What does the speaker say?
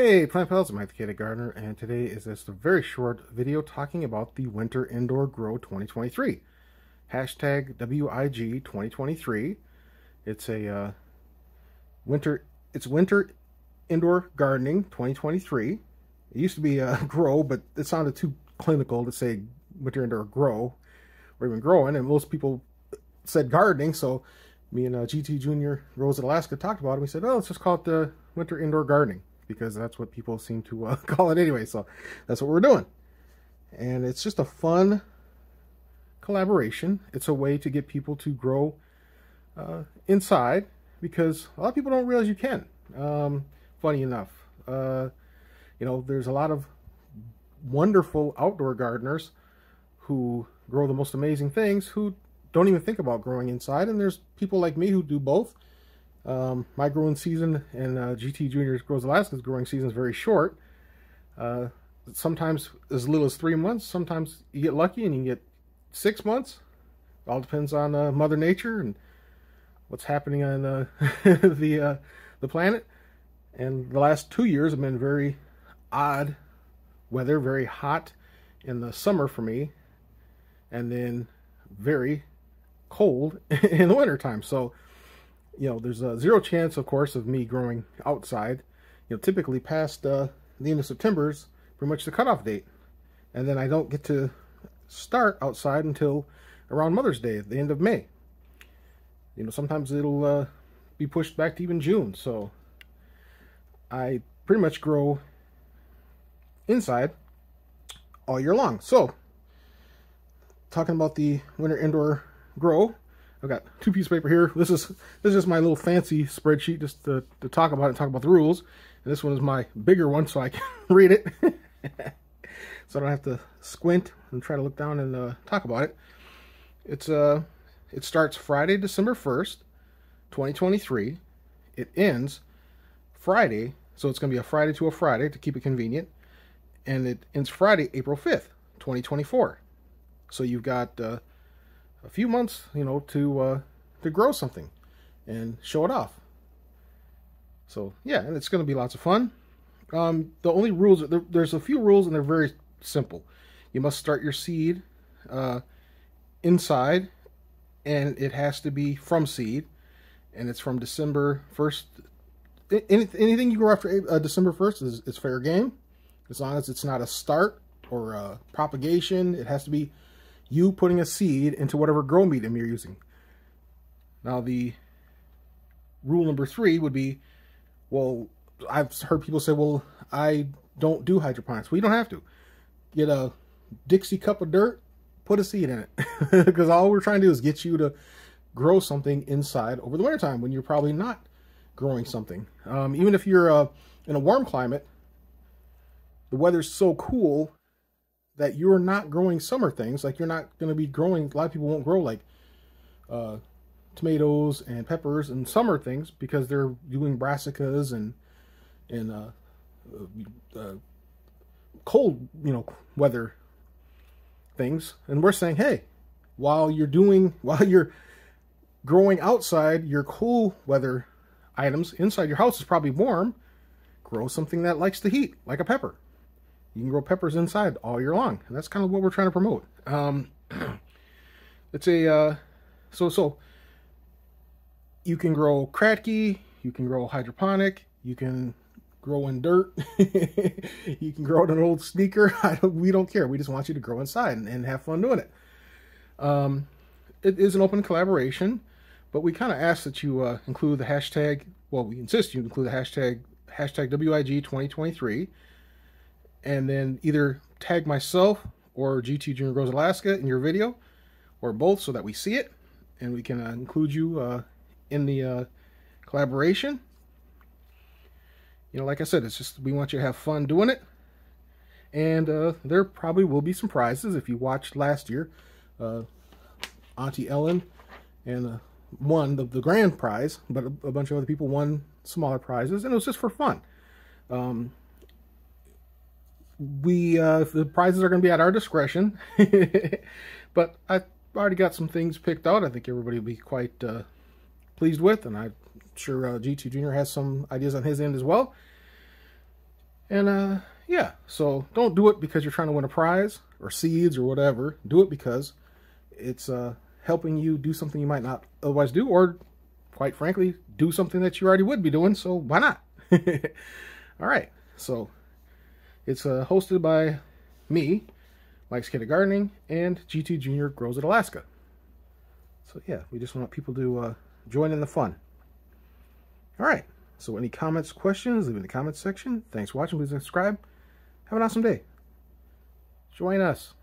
Hey Plant Pals, I'm Mike the Chaotic Gardener, and today is just a very short video talking about the Winter Indoor Grow 2023. Hashtag WIG 2023. It's a uh, winter, it's Winter Indoor Gardening 2023. It used to be uh, Grow, but it sounded too clinical to say Winter Indoor Grow, or even growing, and most people said gardening, so me and uh, GT Junior Grows Alaska talked about it. We said, oh, let's just call it the Winter Indoor Gardening because that's what people seem to uh, call it anyway. So that's what we're doing. And it's just a fun collaboration. It's a way to get people to grow uh, inside because a lot of people don't realize you can. Um, funny enough, uh, you know, there's a lot of wonderful outdoor gardeners who grow the most amazing things who don't even think about growing inside. And there's people like me who do both um, my growing season and uh, GT Juniors Grows Alaska's growing season is very short. Uh, sometimes as little as three months. Sometimes you get lucky and you get six months. It all depends on uh, Mother Nature and what's happening on uh, the uh, the planet. And the last two years have been very odd weather, very hot in the summer for me, and then very cold in the wintertime. So you know, there's a zero chance, of course, of me growing outside. You know, typically past uh, the end of September is pretty much the cutoff date. And then I don't get to start outside until around Mother's Day, at the end of May. You know, sometimes it'll uh, be pushed back to even June. So I pretty much grow inside all year long. So, talking about the winter indoor grow, I've got two pieces of paper here. This is this is just my little fancy spreadsheet just to, to talk about it, and talk about the rules. And this one is my bigger one so I can read it. so I don't have to squint and try to look down and uh, talk about it. It's uh it starts Friday, December 1st, 2023. It ends Friday, so it's going to be a Friday to a Friday to keep it convenient. And it ends Friday, April 5th, 2024. So you've got uh, a few months, you know, to uh, to grow something and show it off. So yeah, and it's going to be lots of fun. Um, the only rules there, there's a few rules and they're very simple. You must start your seed uh, inside, and it has to be from seed, and it's from December first. Any, anything you grow after uh, December first is, is fair game, as long as it's not a start or a propagation. It has to be you putting a seed into whatever grow medium you're using. Now the rule number three would be, well, I've heard people say, well, I don't do hydroponics. Well, you don't have to. Get a Dixie cup of dirt, put a seed in it. because all we're trying to do is get you to grow something inside over the wintertime when you're probably not growing something. Um, even if you're uh, in a warm climate, the weather's so cool that you're not growing summer things. Like you're not going to be growing. A lot of people won't grow like uh, tomatoes and peppers and summer things because they're doing brassicas and and uh, uh, cold, you know, weather things. And we're saying, hey, while you're doing, while you're growing outside your cool weather items, inside your house is probably warm, grow something that likes the heat, like a pepper you can grow peppers inside all year long. And that's kind of what we're trying to promote. Um, it's a, uh, so, so, you can grow Kratky, you can grow hydroponic, you can grow in dirt, you can grow in an old sneaker. Don't, we don't care. We just want you to grow inside and, and have fun doing it. Um, it is an open collaboration, but we kind of ask that you uh, include the hashtag, well, we insist you include the hashtag, hashtag WIG 2023 and then either tag myself or GT Junior Grows Alaska in your video, or both so that we see it and we can uh, include you uh, in the uh, collaboration. You know, like I said, it's just we want you to have fun doing it. And uh, there probably will be some prizes if you watched last year. Uh, Auntie Ellen and uh, won the, the grand prize, but a, a, bunch of other people won smaller prizes, and it was just for fun. Um, we uh, the prizes are going to be at our discretion, but I've already got some things picked out. I think everybody will be quite uh, pleased with, and I'm sure uh, GT Junior has some ideas on his end as well. And uh, yeah, so don't do it because you're trying to win a prize or seeds or whatever. Do it because it's uh, helping you do something you might not otherwise do, or quite frankly, do something that you already would be doing. So why not? All right, so it's uh, hosted by me, Mike's Chaotic Gardening, and GT Junior Grows at Alaska. So yeah, we just want people to uh, join in the fun. All right. So any comments, questions, leave in the comments section. Thanks for watching. Please subscribe. Have an awesome day. Join us.